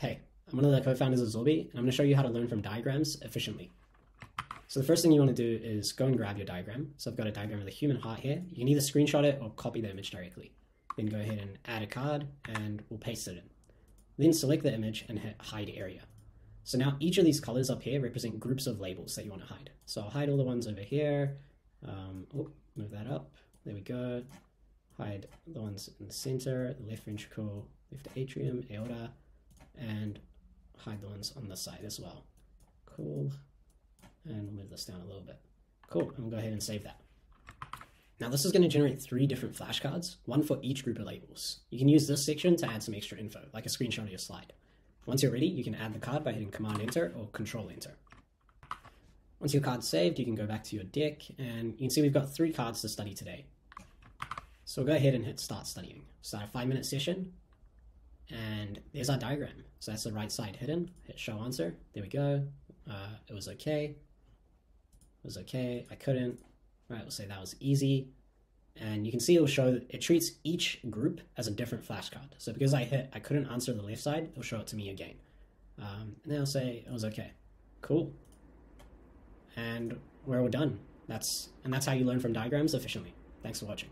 Hey, I'm one of the co-founders of Zorbi, and I'm going to show you how to learn from diagrams efficiently. So the first thing you want to do is go and grab your diagram. So I've got a diagram of the human heart here. You can either screenshot it or copy the image directly. Then go ahead and add a card, and we'll paste it in. Then select the image and hit hide area. So now each of these colors up here represent groups of labels that you want to hide. So I'll hide all the ones over here. Um, oh, move that up. There we go. Hide the ones in the center, the left ventricle, left atrium, aorta, and hide the ones on the side as well. Cool. And we'll move this down a little bit. Cool, and we'll go ahead and save that. Now this is going to generate three different flashcards, one for each group of labels. You can use this section to add some extra info, like a screenshot of your slide. Once you're ready, you can add the card by hitting Command Enter or Control Enter. Once your card's saved, you can go back to your deck, and you can see we've got three cards to study today. So go ahead and hit Start Studying. Start a five minute session, and there's our diagram. So that's the right side hidden. Hit Show Answer. There we go. Uh, it was okay. It was okay. I couldn't. Right, we'll say that was easy. And you can see it'll show that it treats each group as a different flashcard. So because I hit, I couldn't answer the left side, it'll show it to me again. Um, and then I'll say it was okay. Cool. And we're all done. That's and that's how you learn from diagrams efficiently. Thanks for watching.